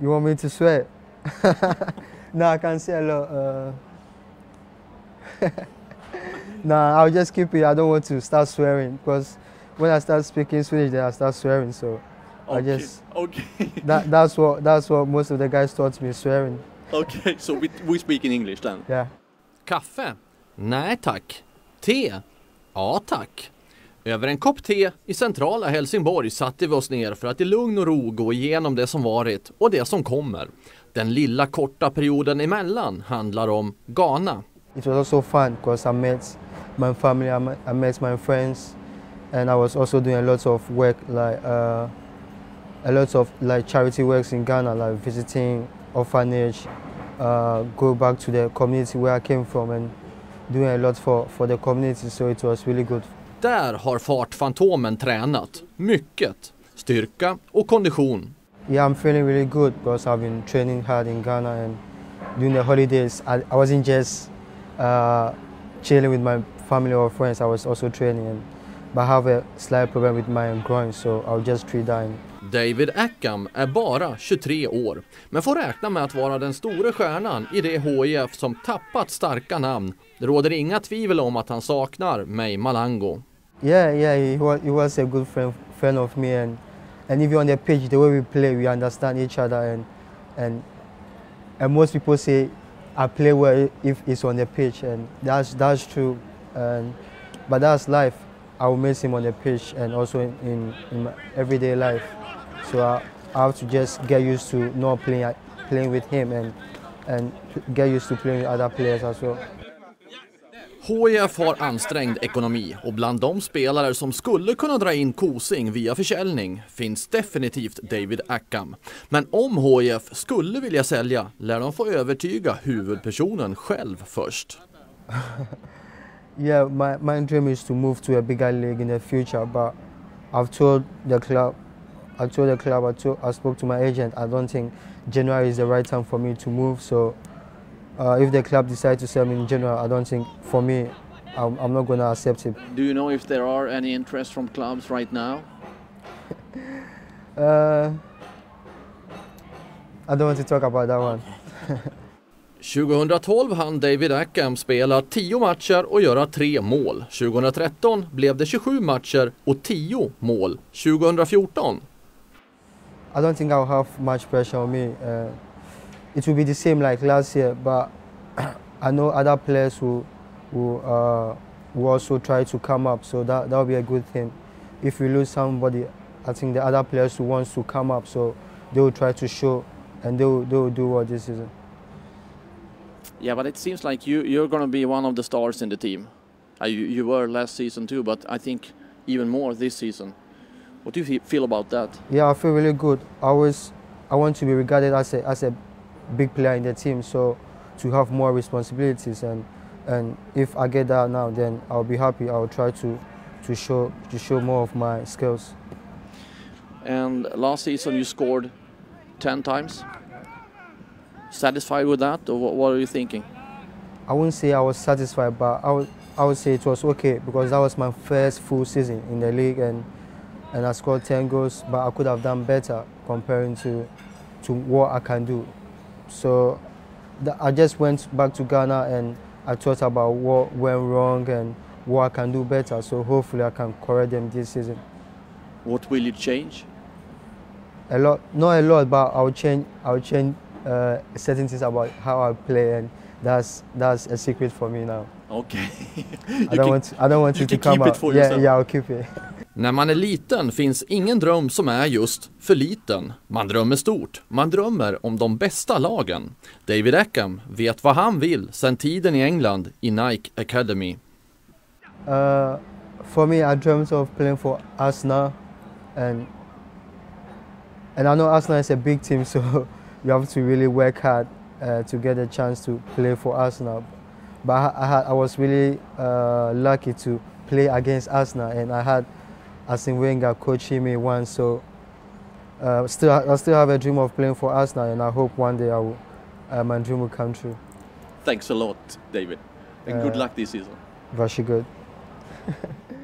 You want me to swear? no, I can't say a lot. Uh, nah, I'll just keep it. I don't want to start swearing because when I start speaking Swedish, then I start swearing. So I just okay. that that's what that's what most of the guys taught me swearing. okay, so we, we speak in English then. Yeah. Kaffe? Nej tack. Te? Ja tack. Över en kopp te i centrala Helsingborg satte vi oss ner för att i lugn och ro gå igenom det som varit och det som kommer. Den lilla korta perioden emellan handlar om Ghana. It was also fun because I met my family, I met, mina vänner. my friends, and I was also doing a lot of work like uh, a lot of like charity works in Ghana, like visiting orphanage, uh, go back to the community where I came from, and doing a lot for for the community. So it was really good. Där har Fartfantomen tränat. Mycket. Styrka och kondition. Yeah, I'm feeling really good because I've been training hard in Ghana and during the holidays. I, I wasn't just uh, chilling with my family or friends. I was also training, and, but I have a slight problem with my groin, so I'll just treat that. David Ackham är bara 23 år, men får räkna med att vara den stora stjärnan i det HIF som tappat starka namn. Det råder inga tvivel om att han saknar May Malango. Yeah, yeah, he was, he was a good friend, friend of me, and and even on the pitch, the way we play, we understand each other, and and and most people say I play well if it's on the pitch, and that's that's true, and but that's life. I will miss him on the pitch and also in, in, in my everyday life. So I, I have to just get used to not playing playing with him and and get used to playing with other players as well. HIF har ansträngd ekonomi och bland de spelare som skulle kunna dra in Kosing via försäljning finns definitivt David Ackham. Men om HIF skulle vilja sälja lär de få övertyga huvudpersonen själv först. yeah, my, my dream is to move to a bigger league in the future, but I've told the club, I told the club, I, told, I spoke to my agent, I don't think January is the right time for me to move, so uh, if the club decides to sell me in general, I don't think for me, I'm, I'm not going to accept it. Do you know if there are any interest from clubs right now? Uh, I don't want to talk about that one. 2012 hann David Ackham spela 10 matcher och göra 3 mål. 2013 blev det 27 matcher och 10 mål. 2014 I don't think I'll have much pressure on me. Uh, it will be the same like last year, but I know other players who who uh, who also try to come up, so that that will be a good thing. If we lose somebody, I think the other players who wants to come up, so they will try to show, and they will, they will do what this season. Yeah, but it seems like you you're going to be one of the stars in the team. Uh, you, you were last season too, but I think even more this season. What do you feel about that? Yeah, I feel really good. I always I want to be regarded as a as a big player in the team, so to have more responsibilities and and if I get that now, then I'll be happy. I'll try to to show to show more of my skills. And last season you scored 10 times. Satisfied with that, or what, what are you thinking? I wouldn't say I was satisfied, but I would I would say it was okay because that was my first full season in the league and and I scored 10 goals, but I could have done better comparing to to what I can do. So the, I just went back to Ghana and I thought about what went wrong and what I can do better. So hopefully I can correct them this season. What will you change? A lot, not a lot, but I'll change. I'll change uh, certain things about how I play, and that's that's a secret for me now. Okay. I don't want I don't want you it to can come keep it out. yeah, yourself. yeah, I'll keep it. När man är liten finns ingen dröm som är just för liten. Man drömmer stort. Man drömmer om de bästa lagen. David Ackham vet vad han vill sedan tiden i England i Nike Academy. Uh, for me, I dreamt of playing for Arsenal, and and I know Arsenal is a big team, so you have to really work hard uh, to get a chance to play for Arsenal. But I, I, had, I was really uh, lucky to play against Arsenal, and I had Arsene Wenger coaching me once, so uh, still I still have a dream of playing for Arsenal, and I hope one day I will, uh, my dream will come true. Thanks a lot, David. And good Uh, luck this season. Varsågod.